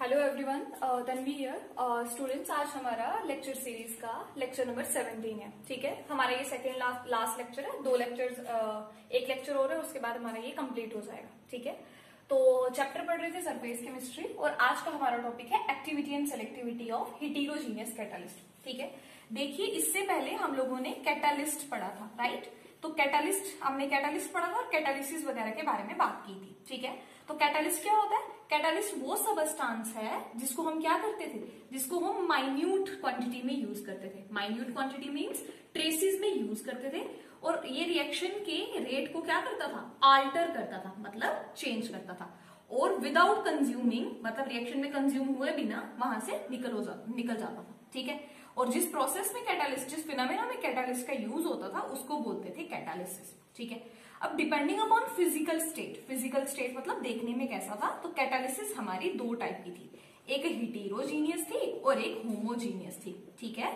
Hello everyone Tanvi here students आज हमारा lecture series का लेक्चर नंबर 17 है। ठीक है? हमारा ये सेकेंड लास्ट लास्ट लेक्चर है। दो लेक्चर्स uh, एक लेक्चर हो रहा है उसके बाद हमारा ये कंप्लीट हो जाएगा। ठीक है? तो चैप्टर पढ़ रहे थे सरफेस केमिस्ट्री और आज का हमारा टॉपिक है activity and selectivity of heterogeneous catalyst ठीक है? देखिए इससे पहले हम लोगों ने कैटालिस्ट पढ़ा था राइट तो कैटालिस्ट हमने कैटालिस्ट पढ़ा था और कैटालिसिस वगैरह के बारे में बात की थी। ठीक है? तो कैटालिस्ट क्या होता है? कैटालिस्ट वो सबस्टांस है जिसको हम क्या करते थे? जिसको हम माइन्यूट क्वांटिटी में यूज़ करते थे। माइन्यूट क्वांटिटी मीन्स ट्रेसिस में यूज़ करते थे। और ये रिएक्शन के रेट को क्या करता था? आल्टर करता था मतलब चेंज करता था। और विदाउट कंज्यूमिंग मतलब रिएक्शन में कंज्यूम हुए बिना वहाँ से निकल हो जा, निकल जाता था। ठीक है? और जिस प्रोसेस में कैटालिस्ट जिस फिनोमेना में कैटालिस्ट का यूज़ होता था उसको बोलते थे कैटालिसिस ठीक है? अब depending upon physical state physical state मतलब देखने में कैसा था तो कैटालिसिस हमारी दो टाइप की थी। एक हिटीरोजीनियस थी और एक होमोजीनियस थी, ठीक है?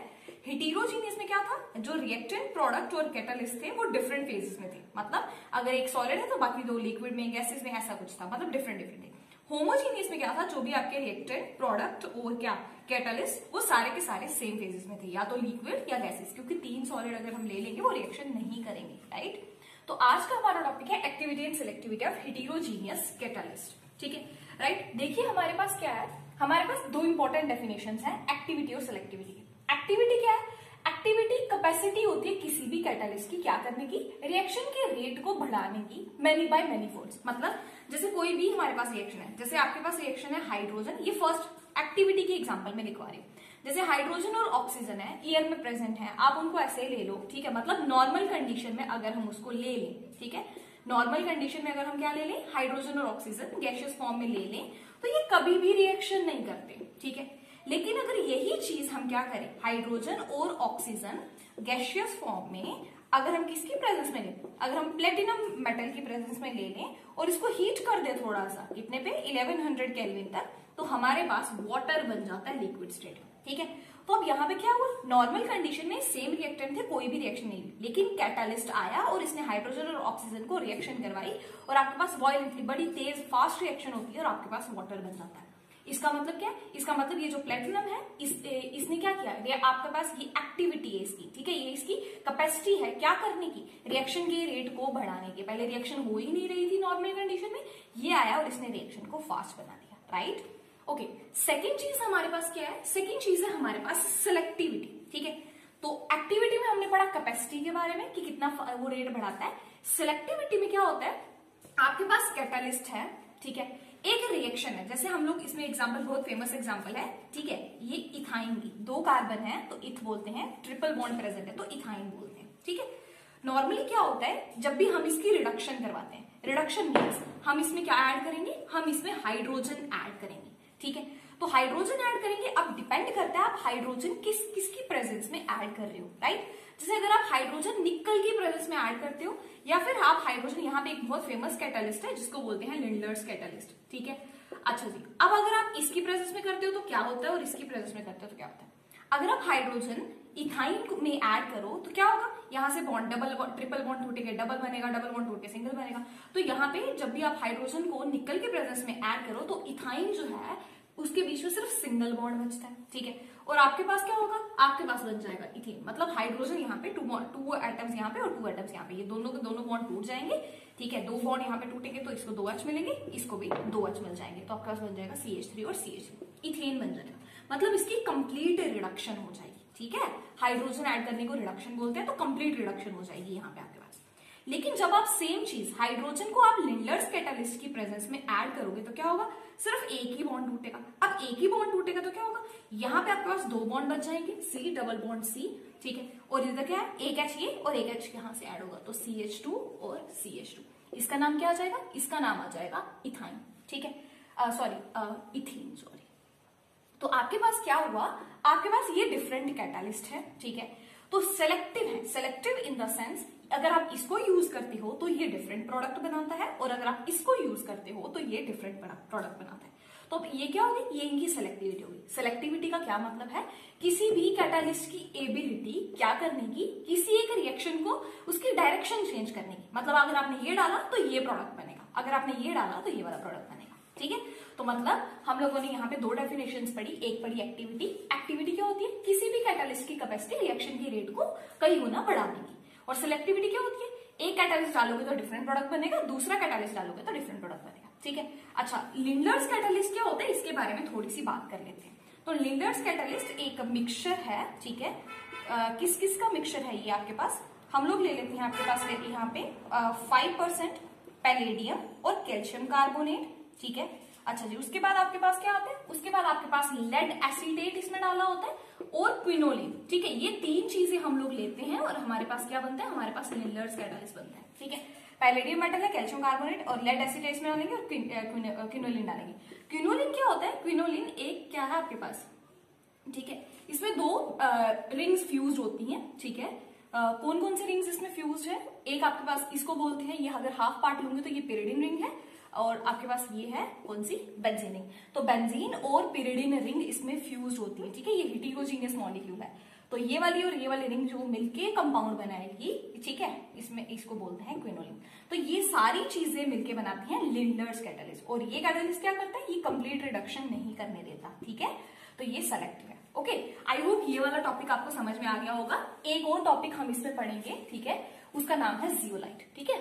हिटीरोजीनियस में क्या था? जो रिएक्टेंट प्रोडक्ट और कैटालिस्ट थे, वो डिफरेंट फेजेस में थे। मतलब अगर एक सॉलिड है तो बाकी दो लिक्विड में गैसेस में ऐसा कुछ था मतलब डिफरेंट डिफरेंट थे। होमोजीनियस में क्या था? जो भी आपके रिएक्टेंट प्रोडक्ट और क्या कैटलिस्ट वो सारे के सारे सेम फेजेस में थे, या तो लिक्विड या गैसेस क्योंकि तीन सॉलिड अगर हम ले लेंगे, वो रिएक्शन नहीं करेंगे राइट तो आज का हमारा टॉपिक है activity and selectivity of heterogeneous catalyst ठीक है? राइट देखिए हमारे पास क्या है? हमारे पास दो इंपॉर्टेंट डेफिनेशन है एक्टिविटी और सिलेक्टिविटी एक्टिविटी क्या है? एक्टिविटी कैपेसिटी होती है किसी भी कैटालिस्ट की क्या करने की? रिएक्शन के रेट को बढ़ाने की मैनी बाय मैनी फोर्स मतलब जैसे कोई भी हमारे पास रिएक्शन है, जैसे आपके पास रिएक्शन है हाइड्रोजन ये फ़र्स्ट एक्टिविटी की एग्जांपल में दिखवा रही हूँ। जैसे हाइड्रोजन और ऑक्सीजन है ईयर में प्रेजेंट है, आप उनको ऐसे ले लो, ठीक है? मतलब नॉर्मल कंडीशन में अगर हम उसको ले लें, ठीक है? नॉर्मल कंडीशन में अगर हम क्या ले लें? हाइड्रोजन और ऑक्सीजन गैशियस फॉर्म में ले लें तो ये कभी भी रिएक्शन नहीं करते, ठीक है? लेकिन अगर यही चीज़ हम क्या करें? हाइड्रोजन और ऑक्सीजन गैशियस फॉर्म में अगर हम किसकी प्रेजेंस में लें? अगर हम प्लेटिनम मेटल की प्रेजेंस में ले लें और इसको हीट कर दे थोड़ा सा कितने पे 1100 केल्विन तक तो हमारे पास वाटर बन जाता है लिक्विड स्टेट ठीक है? तो अब यहाँ पे क्या हुआ? नॉर्मल कंडीशन में सेम रिएक्टेंट थे कोई भी रिएक्शन नहीं। लेकिन कैटालिस्ट आया और इसने हाइड्रोजन और ऑक्सीजन को रिएक्शन करवाई और आपके पास वॉयलेंटली बड़ी तेज फास्ट रिएक्शन होती है और आपके पास वाटर बन जाता है। इसका मतलब क्या है? इसका मतलब ये जो प्लेटिनम है इस, इसने क्या किया? ये आपके पास ये एक्टिविटी है इसकी ठीक है? ये इसकी कैपेसिटी है क्या करने की? रिएक्शन के रेट को बढ़ाने की। पहले रिएक्शन हो ही नहीं रही थी नॉर्मल कंडीशन में ये आया और इसने रिएक्शन को फास्ट बना दिया राइट ओके सेकेंड चीज़ हमारे पास क्या है? सेकेंड चीज़ है हमारे पास सिलेक्टिविटी ठीक है? तो एक्टिविटी में हमने पढ़ा कैपेसिटी के बारे में कि कितना वो रेट बढ़ाता है। सिलेक्टिविटी में क्या होता है? आपके पास कैटालिस्ट है, ठीक है? एक रिएक्शन है, जैसे हम लोग इसमें एग्जांपल बहुत फ़ेमस एग्जांपल है, ठीक है? ये इथाइन की, दो कार्बन है तो इथ बोलते हैं ट्रिपल बॉन्ड प्रेजेंट है तो इथाइन बोलते हैं, ठीक है? नॉर्मली क्या होता है? जब भी हम इसकी रिडक्शन करवाते हैं रिडक्शन मीन्स हम इसमें क्या ऐड करेंगे? हम इसमें हाइड्रोजन ऐड करेंगे। ठीक है? तो हाइड्रोजन ऐड करेंगे। अब डिपेंड करता है आप हाइड्रोजन किस, किसकी प्रेजेंस में ऐड कर रहे हो राइट जैसे अगर आप हाइड्रोजन निकल की प्रेजेंस में ऐड करते हो, या फिर आप हाइड्रोजन यहाँ पे एक बहुत फ़ेमस कैटालिस्ट है, जिसको बोलते हैं लिंडलर्स कैटालिस्ट ठीक है? अच्छा जी, अब अगर आप इसकी प्रेजेंस में करते हो तो क्या होता है? और इसकी प्रेजेंस में करते हो तो क्या होता है? अगर आप हाइड्रोजन इथाइन में ऐड करो तो क्या होगा? यहाँ से बॉन्ड डबल ट्रिपल बॉन्ड टूटेगा डबल बनेगा डबल बॉन्ड टूट सिंगल बनेगा। तो यहाँ पे जब भी आप हाइड्रोजन को निकल के प्रेजेंस में ऐड करो तो इथाइन जो है उसके बीच में सिर्फ़ सिंगल बॉन्ड बचता है, ठीक है? और आपके पास क्या होगा? आपके पास बन जाएगा इथेन मतलब हाइड्रोजन यहाँ पे टू टू एटम्स यहाँ पे और टू एटम्स यहाँ पे। ये दोनों के दोनों बॉन्ड टूट जाएँगे, ठीक है? दो बॉन्ड यहाँ पे टूटेंगे तो इसको दो एच मिलेंगे, इसको भी दो एच मिल जाएँगे। तो आपके पास बन जाएगा सी एच थ्री और सी एच इथेन बन जाएगा। मतलब इसकी कंप्लीट रिडक्शन हो जाएगी, ठीक है? हाइड्रोजन ऐड करने को रिडक्शन बोलते हैं तो कंप्लीट रिडक्शन हो जाएगी यहाँ पे पास लेकिन जब आप सेम चीज़ हाइड्रोजन को आप लिंडलर्स कैटालिस्ट की प्रेजेंस में ऐड करोगे तो क्या होगा? सिर्फ़ एक ही बॉन्ड टूटेगा। अब एक ही बॉन्ड टूटेगा तो क्या होगा? यहाँ पे आपके पास दो बॉन्ड बच जाएँगे सी डबल बॉन्ड सी ठीक है? और इधर क्या है? एक एच ये और एक एच यहाँ से ऐड होगा तो सी एच टू और सी एच टू इसका नाम क्या आ जाएगा? इसका नाम आ जाएगा इथाइन ठीक है? सॉरी इथीन सॉरी तो आपके पास क्या हुआ? आपके पास ये डिफरेंट कैटालिस्ट है, ठीक है? तो सेलेक्टिव है सेलेक्टिव इन द सेंस अगर आप इसको यूज़ करते हो तो ये डिफरेंट प्रोडक्ट बनाता है और अगर आप इसको यूज़ करते हो तो ये डिफरेंट प्रोडक्ट बनाता है। तो अब ये क्या होगी ये इनकी सेलेक्टिविटी होगी सेलेक्टिविटी का क्या मतलब है? किसी भी कैटालिस्ट की एबिलिटी क्या करने की? किसी एक रिएक्शन को उसकी डायरेक्शन चेंज करने की। मतलब अगर आपने ये डाला तो ये प्रोडक्ट बनेगा। अगर आपने ये डाला तो ये वाला प्रोडक्ट बनेगा। ठीक है? तो मतलब हम लोगों ने यहाँ पे दो डेफिनेशन पढ़ी। एक पढ़ी एक्टिविटी एक्टिविटी क्या होती है? किसी भी कैटालिस्ट की कैपेसिटी रिएक्शन की रेट को कई गुना बढ़ा की। और सिलेक्टिविटी क्या होती है? एक कैटालिस्ट डालोगे तो डिफरेंट प्रोडक्ट बनेगा दूसरा कैटालिस्ट डालोगे तो डिफरेंट प्रोडक्ट बनेगा ठीक है? अच्छा लिंडर्स कैटालिस्ट क्या होता है? इसके बारे में थोड़ी सी बात कर लेते हैं। तो लिंडर्स कैटालिस्ट एक मिक्सचर है ठीक है? आ, किस किस का मिक्सचर है ये आपके पास? हम लोग ले लेते हैं आपके पास यहाँ पे फाइव परसेंट पैलेडियम और कैल्शियम कार्बोनेट ठीक है? अच्छा जी उसके बाद आपके पास क्या आता है? उसके बाद आपके पास लेड एसिडेट इसमें डाला होता है। और क्विनोलिन ठीक है ये तीन चीज़ें हम लोग लेते हैं और हमारे पास क्या बनता है? हमारे पास लिंडर्स कैटालिस्ट बनता है। ठीक है? पैलेडियम मेटल है कैल्शियम कार्बोनेट और लेड एसिडेट इसमें डालेंगे और क्विनोलिन डालेंगे। क्विनोलिन क्या होता है? क्विनोलिन एक क्या है आपके पास? ठीक है इसमें दो रिंग्स फ्यूज होती हैं। ठीक है? Uh, कौन कौन से रिंग्स इसमें फ्यूज है? एक आपके पास इसको बोलते हैं ये अगर हाफ़ पार्ट लूँगे तो ये पेरिडिन रिंग है। और आपके पास ये है कौन सी? बेंजीन रिंग तो बेंजीन और पिरिडिन रिंग इसमें फ्यूज होती है, ठीक है? ये हिटिकोजीनियस मॉलिक्यूल है। तो ये वाली और ये वाली रिंग जो मिलके कंपाउंड बनाएगी, ठीक है? इसमें इसको बोलते हैं क्विनोलिन तो ये सारी चीज़ें मिलके बनाती हैं लिंडर्स कैटलिस्ट और ये कैटलिस्ट क्या करता है? ये कंप्लीट रिडक्शन नहीं करने देता, ठीक है? तो ये सेलेक्टिव है ओके आई होप ये वाला टॉपिक आपको समझ में आ गया होगा। एक और टॉपिक हम इसमें पढ़ेंगे, ठीक है? उसका नाम है जियोलाइट ठीक है?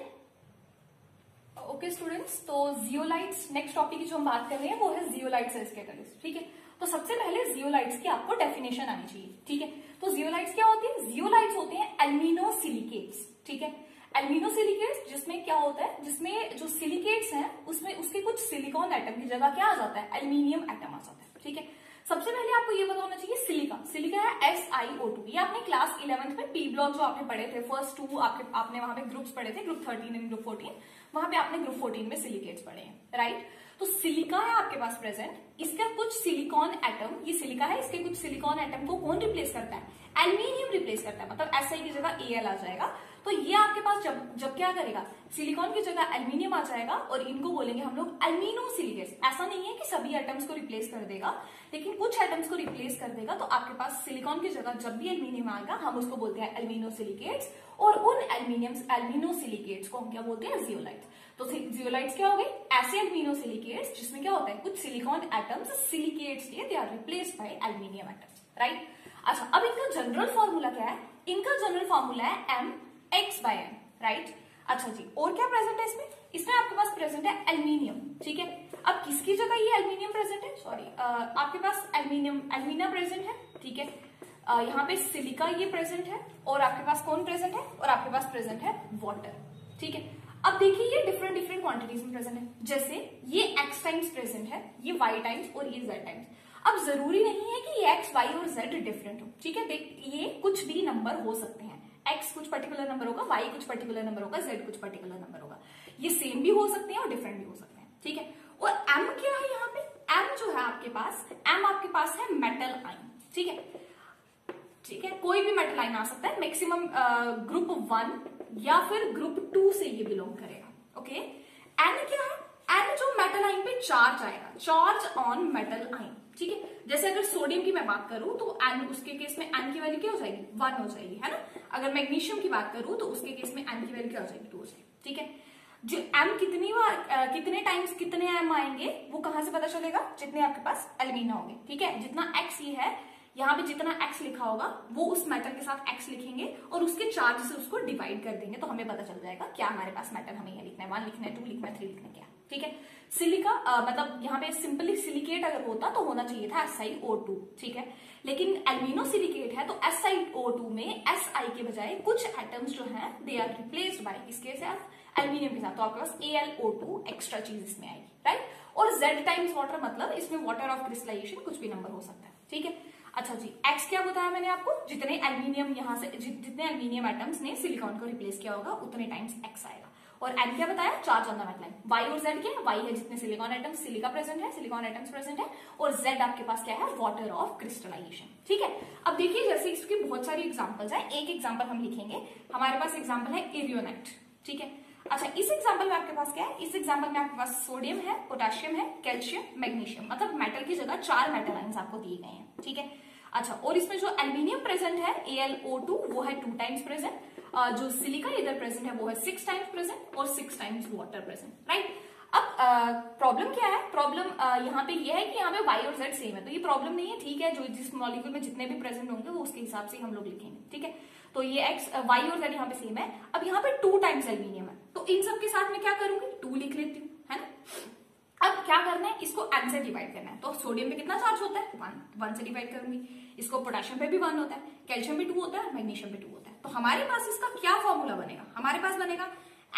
ओके स्टूडेंट्स तो जियोलाइट्स नेक्स्ट टॉपिक की जो हम बात कर रहे हैं, वो है जियोलाइट्स कैटलिस्ट ठीक है? तो सबसे पहले जियोलाइट्स की आपको डेफिनेशन आनी चाहिए, ठीक है? तो जियोलाइट्स क्या होती है? जियोलाइट्स होते हैं एल्मिनो सिलिकेट्स ठीक है? एल्मिनो सिलिकेट्स जिसमें क्या होता है? जिसमें जो सिलिकेट्स हैं, उसमें उसके कुछ सिलिकॉन एटम की जगह क्या आ जाता है? एल्यूमिनियम एटम आ जाता है, ठीक है? सबसे पहले आपको ये पता होना चाहिए सिलिका। सिलिका है एस आई ओ टू ये आपने क्लास इलेवंथ में पी ब्लॉक जो आपने पढ़े थे फ़र्स्ट टू आपके आपने वहाँ पे ग्रुप्स पढ़े थे group thirteen and group fourteen वहाँ पे आपने ग्रुप फोर्टीन में सिलिकेट्स पढ़े हैं राइट तो सिलिका है आपके पास प्रेजेंट इसका कुछ सिलिकॉन एटम ये सिलिका है, इसके कुछ सिलिकॉन एटम को कौन रिप्लेस करता है? एल्यूमिनियम रिप्लेस करता है। मतलब एस आई की जगह ए एल आ जाएगा। तो ये आपके पास जब जब क्या करेगा? सिलिकॉन की जगह एल्यूमिनियम आ जाएगा और इनको बोलेंगे हम लोग एल्यूमिनो सिलिकेट्स ऐसा नहीं है कि सभी एटम्स को रिप्लेस कर देगा, लेकिन कुछ एटम्स को रिप्लेस कर देगा तो आपके पास सिलिकॉन की जगह जब भी एल्यूमिनियम आएगा, हम उसको बोलते हैं एल्यूमिनो सिलिकेट्स और उन एल्यूमिनियम एल्यूमिनो सिलिकेट्स को हम क्या बोलते हैं? जियोलाइट तो जियोलाइट्स क्या हो गए? ऐसे एल्यूमिनो सिलिकेट्स जिसमें क्या होता है? कुछ सिलिकॉन एटम्स सिलिकेट्स लिए they are replace by aluminium atoms right अच्छा अब इनका जनरल फॉर्मूला क्या है? इनका जनरल फॉर्मूला है M X by M right अच्छा जी, और क्या प्रेजेंट है इसमें? इसमें आपके पास प्रेजेंट है एल्यूमिनियम ठीक है? अब किसकी जगह ये एल्यूमिनियम प्रेजेंट है? सॉरी आपके पास एल्यूमिनियम एल्यूमिना प्रेजेंट है, ठीक है? यहाँ पे सिलिका ये प्रेजेंट है, और आपके पास कौन प्रेजेंट है? और आपके पास प्रेजेंट है वाटर ठीक है? अब देखिए ये डिफरेंट डिफरेंट क्वांटिटीज में प्रेजेंट है। जैसे ये एक्स टाइम्स प्रेजेंट है, ये वाई टाइम्स और ये जेड टाइम्स अब ज़रूरी नहीं है कि ये एक्स वाई और जेड डिफरेंट हो, ठीक है? देख, ये कुछ भी नंबर हो सकते हैं। एक्स कुछ पर्टिकुलर नंबर होगा वाई कुछ पर्टिकुलर नंबर होगा जेड कुछ पर्टिकुलर नंबर होगा। ये सेम भी हो सकते हैं और डिफरेंट भी हो सकते हैं, ठीक है? और एम क्या है यहाँ पे? एम जो है आपके पास एम आपके पास है मेटल आइन ठीक है? ठीक है, कोई भी मेटल आइन आ सकता है मैक्सिमम ग्रुप वन या फिर ग्रुप टू से ये बिलोंग करेगा ओके एन क्या है? एन जो मेटल आइन पे चार्ज आएगा चार्ज ऑन मेटल आइन ठीक है? जैसे अगर सोडियम की मैं बात करूँ तो एन उसके केस में एन की वैल्यू क्या हो जाएगी? वन हो जाएगी, है ना? अगर मैग्नीशियम की बात करूँ तो उसके केस में एन की वैल्यू क्या हो जाएगी? टू हो जाएगी, ठीक है? जो एम कितनी बार कितने टाइम्स कितने एम आएँगे, वो कहाँ से पता चलेगा? जितने आपके पास एल्यूमिना होंगे, ठीक है? जितना एक्स ये है, यहाँ पे जितना एक्स लिखा होगा, वो उस मेटल के साथ एक्स लिखेंगे और उसके चार्ज से उसको डिवाइड कर देंगे तो हमें पता चल जाएगा क्या हमारे पास मेटल हमें यहाँ लिखना है वन लिखना है टू लिखना है थ्री लिखना है क्या, ठीक है? सिलिका आ, मतलब यहाँ पे सिंपली सिलिकेट अगर होता तो होना चाहिए था एस आई ठीक है? लेकिन एल्यूमिनो सिलिकेट है तो एस आई में आई के बजाय कुछ एटम्स जो है दे आर रिप्लेस्ड बाय इसके साथ? एल्यूमिनियम के साथ तो आपके पास A L O two extra चीज़ इसमें आएगी राइट और जेड टाइम्स वाटर मतलब इसमें वाटर ऑफ़ क्रिस्टलाइजेशन कुछ भी नंबर हो सकता है ठीक है? अच्छा जी एक्स क्या बताया मैंने आपको? जितने एल्यूमिनियम यहाँ से जितने एल्यूमिनियम एटम्स ने सिलिकॉन को रिप्लेस किया होगा उतने टाइम्स एक्स आएगा। और एन क्या बताया? Charge on the metal Y और जेड क्या वाई है जितने सिलिकॉन एटम्स सिलिका प्रेजेंट है सिलिकॉन एटम्स प्रेजेंट है, और जेड आपके पास क्या है? वाटर ऑफ़ क्रिस्टलाइजेशन ठीक है? अब देखिए, जैसे इसकी बहुत सारी एग्जाम्पल्स है, एक एग्ज़ाम्पल हम लिखेंगे। हमारे पास एग्ज़ाम्पल है इरियोनेट ठीक है? अच्छा इस एग्ज़ाम्पल में आपके पास क्या है? इस एग्ज़ाम्पल में आपके पास सोडियम है पोटेशियम है कैल्शियम मैग्नीशियम मतलब मेटल की जगह चार मेटल आइंस आपको दिए गए हैं। ठीक है? अच्छा और इसमें जो एल्यूमिनियम प्रेजेंट है टू वो है टू टाइम्स प्रेजेंट जो सिलिका इधर प्रेजेंट है, वो है सिक्स टाइम्स प्रेजेंट और six times water present right अब प्रॉब्लम क्या है? प्रॉब्लम यहाँ पे ये है कि यहाँ पे वाई और जेड सेम है तो ये प्रॉब्लम नहीं है, ठीक है? जो जिस मॉलिक्यूल में जितने भी प्रेजेंट होंगे, वो उसके हिसाब से हम लोग लिखेंगे, ठीक है? तो ये एक्स वाई और जेड यहाँ पे सेम है। अब यहाँ पे टू टाइम्स एल्यूमिनियम है तो इन सब के साथ में क्या करूँगी? टू लिख लेती हूँ, है ना? अब क्या करना है? इसको एन से डिवाइड करना है। तो सोडियम पे कितना चार्ज होता है? वन वन से डिवाइड करूँगी। इसको पोटेशियम पे भी वन होता है कैल्शियम पे टू होता है मैग्नीशियम पे टू होता है। तो हमारे पास इसका क्या फॉर्मूला बनेगा? हमारे पास बनेगा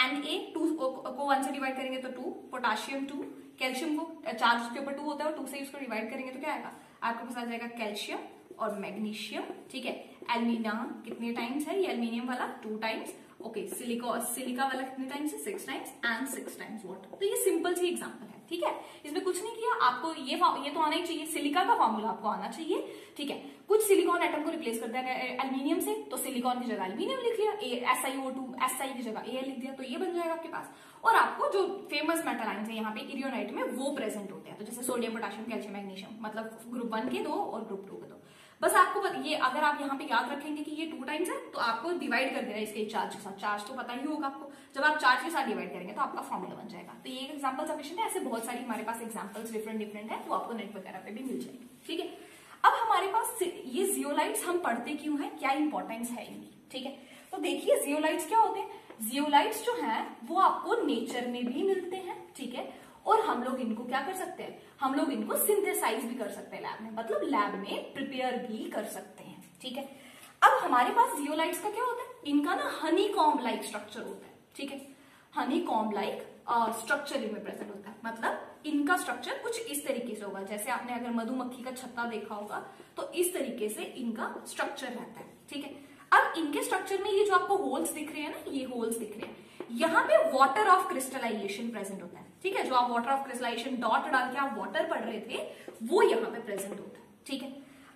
एन ए टू को वन से डिवाइड करेंगे तो टू पोटाशियम टू कैल्शियम को चार्ज उसके ऊपर टू होता है और टू से उसको डिवाइड करेंगे तो क्या आएगा? आपके पास आ जाएगा कैल्शियम और मैग्नीशियम ठीक है? एल्मीना कितने टाइम्स है? ये एल्मीनियम वाला टू टाइम्स ओके सिलिको सिलिका वाला कितने टाइम्स है? Six times and six times water तो ये सिंपल सी एग्ज़ाम्पल है। ठीक है? इसमें कुछ नहीं किया। आपको ये ये तो आना ही चाहिए। सिलिका का फॉर्मूला आपको आना चाहिए, ठीक है? कुछ सिलिकॉन एटम को रिप्लेस कर दिया गया एल्यूमिनियम से तो सिलिकॉन की जगह एल्यूमिनियम लिख लिया S I O two S I की जगह ए लिख दिया तो ये बन जाएगा आपके पास। और आपको जो फ़ेमस मेटल आइंस है, यहाँ पे इरियोनाइट में, वो प्रेजेंट होते हैं। तो जैसे सोडियम पोटाशियम कैल्शियम मैग्नीशियम मतलब ग्रुप वन के दो और ग्रुप टू के दो। बस आपको ये अगर आप यहाँ पे याद रखेंगे कि ये टू टाइम्स है तो आपको डिवाइड कर देना इसके चार्ज के साथ। चार्ज तो पता ही होगा आपको। जब आप चार्ज के साथ डिवाइड करेंगे तो आपका फॉर्मूला बन जाएगा। तो ये एग्ज़ाम्पल सफिशियंट है। ऐसे बहुत सारी हमारे पास एग्जाम्पल्स डिफरेंट डिफरेंट है वो आपको नेट वगैरह पे भी मिल जाएगी। ठीक है? अब हमारे पास ये जियोलाइट्स हम पढ़ते क्यों है? क्या इंपॉर्टेंस है इनकी? ठीक है? तो देखिए जियोलाइट्स क्या होते हैं? जियोलाइट्स जो है, वो आपको नेचर में भी मिलते हैं। ठीक है? और हम लोग इनको क्या कर सकते हैं? हम लोग इनको सिंथेसाइज भी कर सकते हैं लैब में। मतलब लैब में प्रिपेयर भी कर सकते हैं। ठीक है? अब हमारे पास जियोलाइट्स का क्या होता है? इनका ना हनी कॉम लाइक स्ट्रक्चर होता है। ठीक है? हनी कॉम लाइक स्ट्रक्चर इनमें प्रेजेंट होता है। मतलब इनका स्ट्रक्चर कुछ इस तरीके से होगा। जैसे आपने अगर मधुमक्खी का छत्ता देखा होगा तो इस तरीके से इनका स्ट्रक्चर रहता है। ठीक है? अब इनके स्ट्रक्चर में ये जो आपको होल्स दिख रहे हैं ना, ये होल्स दिख रहे हैं। यहाँ पे वाटर ऑफ़ क्रिस्टलाइजेशन प्रेजेंट होता है। ठीक है, जो आप वाटर ऑफ़ क्रिस्टलाइजेशन डॉट डाल के आप वाटर पढ़ रहे थे, वो यहाँ पे प्रेजेंट होता है, ठीक है?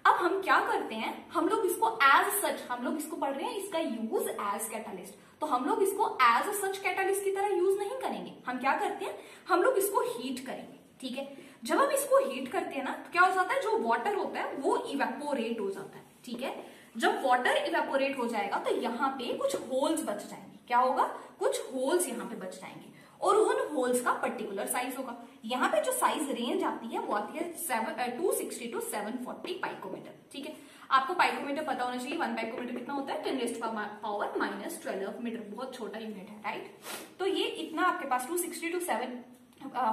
अब हम क्या करते हैं, हम लोग इसको एज सच हम लोग इसको पढ़ रहे हैं, इसका यूज़ एज कैटालिस्ट तो हम लोग इसको एज अ सच कैटालिस्ट की तरह यूज़ नहीं करेंगे। हम क्या करते हैं, हम लोग इसको हीट करेंगे, ठीक है? जब हम इसको हीट करते हैं ना तो क्या हो जाता है, जो वाटर होता है, वो इवेपोरेट हो जाता है, ठीक है? जब वाटर इवेपोरेट हो जाएगा तो यहाँ पे कुछ होल्स बच जाएँगे। क्या होगा? कुछ होल्स यहाँ पे बच जाएँगे। और उन होल्स का पर्टिकुलर साइज़ होगा। यहाँ पे जो साइज़ रेंज आती है वो आती है seven two sixty to seven forty picometer ठीक है? आपको पाइकोमीटर पता होना चाहिए वन पाइकोमीटर कितना होता है? Ten power minus twelve metre बहुत छोटा यूनिट है राइट तो ये इतना आपके पास two sixty to seven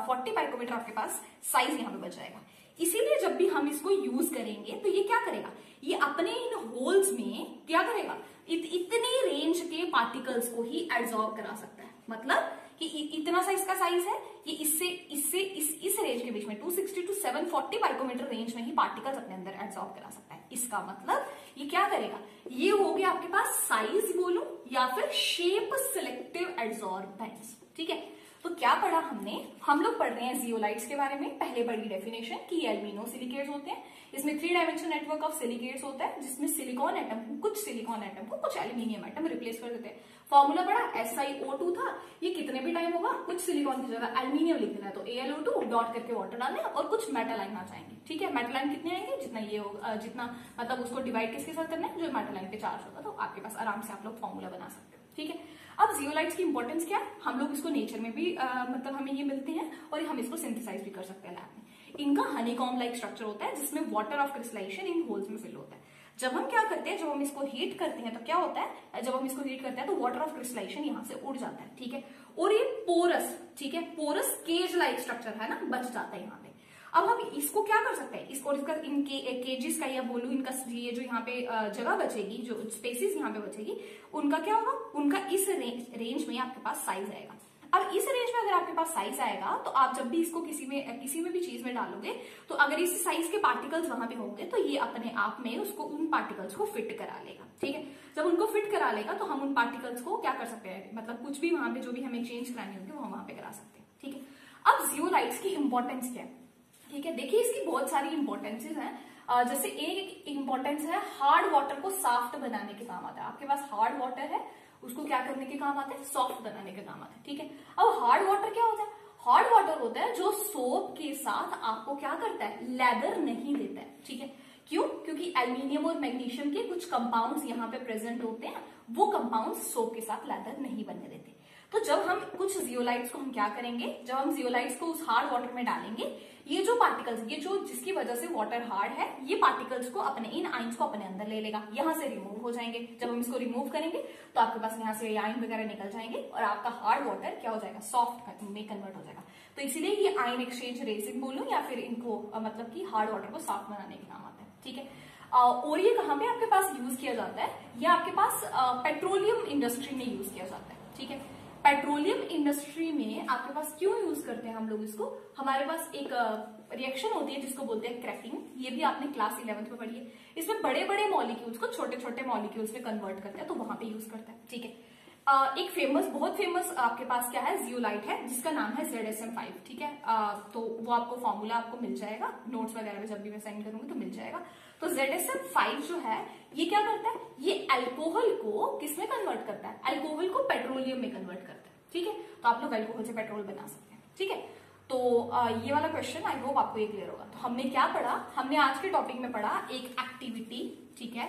forty picometer आपके पास साइज़ यहाँ पे बच जाएगा। इसीलिए जब भी हम इसको यूज़ करेंगे तो ये क्या करेगा? ये अपने इन होल्स में क्या करेगा? इत, इतनी रेंज के पार्टिकल्स को ही एब्जॉर्ब करा सकता है। मतलब कि इतना सा इसका साइज़ है ये इससे इससे, इस इस रेंज के बीच में 260 टू 740 माइक्रोमीटर रेंज में ही पार्टिकल्स अपने अंदर एब्सॉर्ब करा सकता है। इसका मतलब ये क्या करेगा? ये हो गया आपके पास साइज़ बोलू या फिर शेप सिलेक्टिव एब्जॉर्बेंस ठीक है? क्या पढ़ा हमने? हम लोग पढ़ रहे हैं जियोलाइट्स के बारे में। पहले बड़ी डेफिनेशन की एल्मिनो सिलिकेट्स होते हैं। इसमें three dimension network of silicates होता है, जिसमें सिलिकॉन एटम को कुछ सिलिकॉन एटम को कुछ एल्यूमिनियम एटम रिप्लेस कर देते हैं। फॉर्मूला पढ़ा एस आई ओ टू था। ये कितने भी टाइम होगा, कुछ सिलिकॉन की जगह एल्यूमिनियम लिख देना है। तो A L O two dot करके वाटर डालने और कुछ मेटल आइन आ जाएँगे। ठीक है? मेटल आइन कितने आएँगे? जितना ये होगा जितना मतलब उसको डिवाइड किसके साथ करना है? जो मेटल आइन पे चार्ज होगा। तो आपके पास आराम से आप लोग फॉर्मूला बना सकते हो। ठीक है? अब जियोलाइट्स की इंपॉर्टेंस क्या हम लोग इसको नेचर में भी आ, मतलब हमें ये मिलते हैं और हम इसको सिंथेसाइज भी कर सकते हैं लैब में। इनका हनीकॉम लाइक स्ट्रक्चर होता है जिसमें water of crystallisation in holes में फिल होता है। जब हम क्या करते हैं जब हम इसको हीट करते हैं तो क्या होता है? जब हम इसको हीट करते हैं तो वाटर ऑफ़ क्रिस्टलाइजेशन यहाँ से उड़ जाता है ठीक है? और ये पोरस ठीक है? पोरस केज लाइक स्ट्रक्चर है ना? बच जाता है यहाँ पे। अब हम इसको क्या कर सकते हैं? इसको इसका इन के, केजेस का या बोलू इनका ये जो यहाँ पे जगह बचेगी जो स्पेसिस यहाँ पे बचेगी उनका क्या होगा? उनका इस रेंज, रेंज में आपके पास साइज़ आएगा। अब इस रेंज में अगर आपके पास साइज़ आएगा तो आप जब भी इसको किसी में किसी में भी चीज़ में डालोगे तो अगर इस साइज़ के पार्टिकल्स वहाँ पे होंगे तो ये अपने आप में उसको उन पार्टिकल्स को फिट करा लेगा ठीक है? जब उनको फिट करा लेगा तो हम उन पार्टिकल्स को क्या कर सकते हैं? मतलब कुछ भी वहाँ पे जो भी हमें चेंज करानी होगी वो हम वहाँ पे करा सकते हैं ठीक है? अब जियोलाइट्स की इंपॉर्टेंस क्या है? ठीक है देखिए इसकी बहुत सारी इंपॉर्टेंसेज हैं। जैसे एक इंपॉर्टेंस है हार्ड वाटर को साफ्ट बनाने के काम आता है। आपके पास हार्ड वाटर है उसको क्या करने के काम आता है? सॉफ्ट बनाने के काम आता है, ठीक है? अब हार्ड वाटर क्या होता है? हार्ड वाटर होता है जो सोप के साथ आपको क्या करता है? लेदर नहीं देता है, ठीक है? क्यों? क्योंकि एल्यूमिनियम और मैग्नीशियम के कुछ कंपाउंड्स यहाँ पे प्रेजेंट होते हैं, वो कंपाउंड्स सोप के साथ लेदर नहीं बनने देते। तो जब हम कुछ जियोलाइट्स को हम क्या करेंगे? जब हम जियोलाइट्स को उस हार्ड वाटर में डालेंगे, ये जो पार्टिकल्स ये जो जिसकी वजह से वाटर हार्ड है, ये पार्टिकल्स को अपने, इन आइंस को अपने अंदर ले लेगा। यहाँ से रिमूव हो जाएँगे। जब हम इसको रिमूव करेंगे तो आपके पास यहाँ से आइन वगैरह निकल जाएँगे और आपका हार्ड वाटर क्या हो जाएगा? सॉफ्ट में कन्वर्ट हो जाएगा। तो इसीलिए ये आइन एक्सचेंज रेसिंग बोलू या फिर इनको मतलब की हार्ड वाटर को साफ़ बनाने के नाम आता है। ठीक है? और ये कहाँ पे आपके पास यूज़ किया जाता है? ये आपके पास पेट्रोलियम इंडस्ट्री में यूज़ किया जाता है। ठीक है? पेट्रोलियम इंडस्ट्री में आपके पास क्यों यूज़ करते हैं हम लोग इसको? हमारे पास एक रिएक्शन होती है जिसको बोलते हैं क्रैकिंग ये भी आपने क्लास इलेवंथ में पढ़ी है। इसमें बड़े बड़े मॉलिक्यूल्स को छोटे छोटे मॉलिक्यूल्स में कन्वर्ट करते हैं तो वहाँ पे यूज़ करते हैं। ठीक है? एक फ़ेमस बहुत फ़ेमस आपके पास क्या है? जियोलाइट है, जिसका नाम है जेड एस एम फाइव ठीक है? तो वो आपको फॉर्मूला आपको मिल जाएगा। नोट्स वगैरह में जब भी मैं सेंड करूँगी तो मिल जाएगा। तो एम फाइव जो है, ये क्या करता है? ये अल्कोहल को किसमें कन्वर्ट करता है? एल्कोहल को पेट्रोलियम में कन्वर्ट करता है, ठीक है? तो आप लोग एल्कोहल से पेट्रोल बना सकते हैं, ठीक है? तो ये वाला क्वेश्चन आई होप आपको ये क्लियर होगा। तो हमने क्या पढ़ा? हमने आज के टॉपिक में पढ़ा एक एक्टिविटी ठीक है?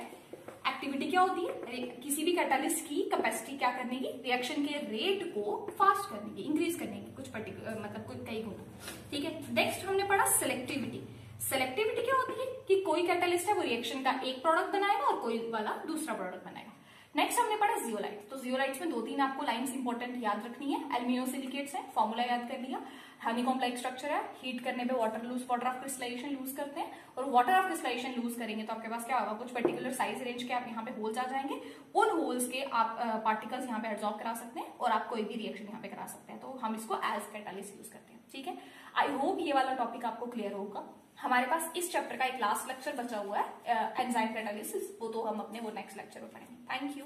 एक्टिविटी क्या होती है? किसी भी कैटालिस्ट की कैपेसिटी क्या करने की? रिएक्शन के रेट को फास्ट करने की इंक्रीज करने की, कुछ पर्टिकुलर मतलब कुछ कई गुना, ठीक है? नेक्स्ट हमने पढ़ा सिलेक्टिविटी सेलेक्टिविटी क्या होती है? कि कोई कैटालिस्ट है, वो रिएक्शन का एक प्रोडक्ट बनाएगा और कोई वाला दूसरा प्रोडक्ट बनाएगा। नेक्स्ट हमने पढ़ा जियोलाइट तो जियोलाइट्स में दो तीन आपको लाइंस इंपॉर्टेंट याद रखनी है। एल्मिनोसिलिकेट्स है फॉर्मूला याद कर लिया। हनीकॉम लाइक स्ट्रक्चर है हीट करने पे water lose water of crystallisation lose करते हैं। और वाटर ऑफ़ क्रिस्टलाइजेशन लूज करेंगे तो आपके पास क्या होगा? कुछ पर्टिकुलर साइज़ रेंज के आप यहाँ पे होल्स आ जाएँगे। उन होल्स के आप पार्टिकल्स यहाँ पे एब्जॉर्ब करा सकते हैं और आप कोई भी रिएक्शन यहाँ पे करा सकते हैं। तो हम इसको एज कैटालिस यूज़ करते हैं। ठीक है? आई होप ये वाला टॉपिक आपको क्लियर होगा। हमारे पास इस चैप्टर का एक लास्ट लेक्चर बचा हुआ है एंजाइम कैटालिसिस वो तो हम अपने वो नेक्स्ट लेक्चर में पढ़ेंगे। Thank you